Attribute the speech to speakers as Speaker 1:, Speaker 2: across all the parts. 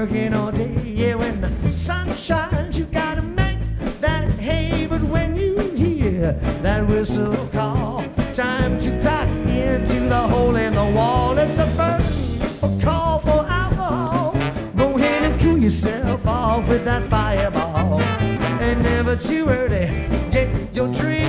Speaker 1: working all day. Yeah, when the sun shines, you gotta make that hay. But when you hear that whistle call, time to crack into the hole in the wall. It's the first call for alcohol. Go ahead and cool yourself off with that fireball. And never too early, get your drink.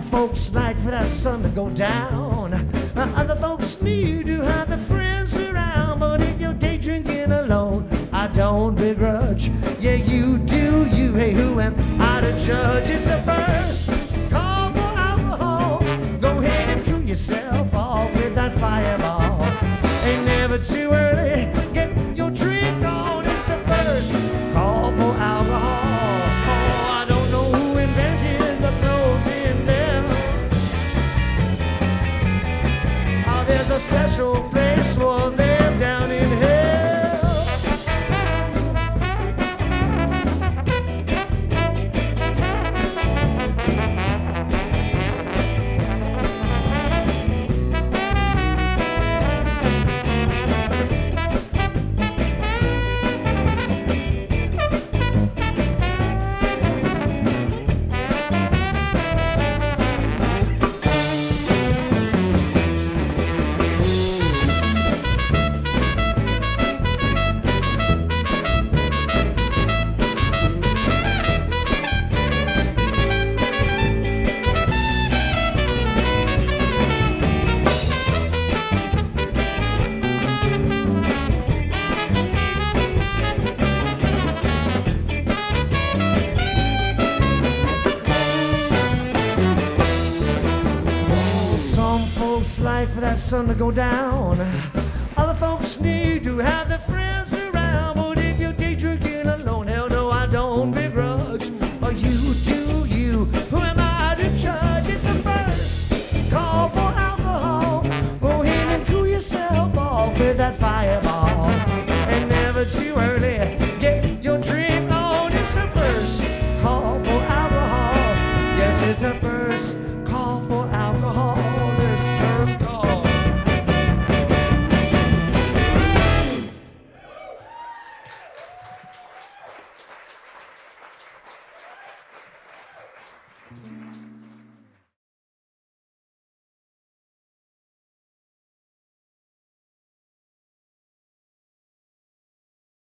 Speaker 1: Folks like for that sun to go down. Uh, Other folks need to have their friends around. But if you're day drinking alone, I don't begrudge. Yeah, you do you. Hey, who am I to judge? It's a first call for alcohol. Go ahead and cool yourself off with that fireball. Ain't never too early. Special place like for that sun to go down. Other folks need to have their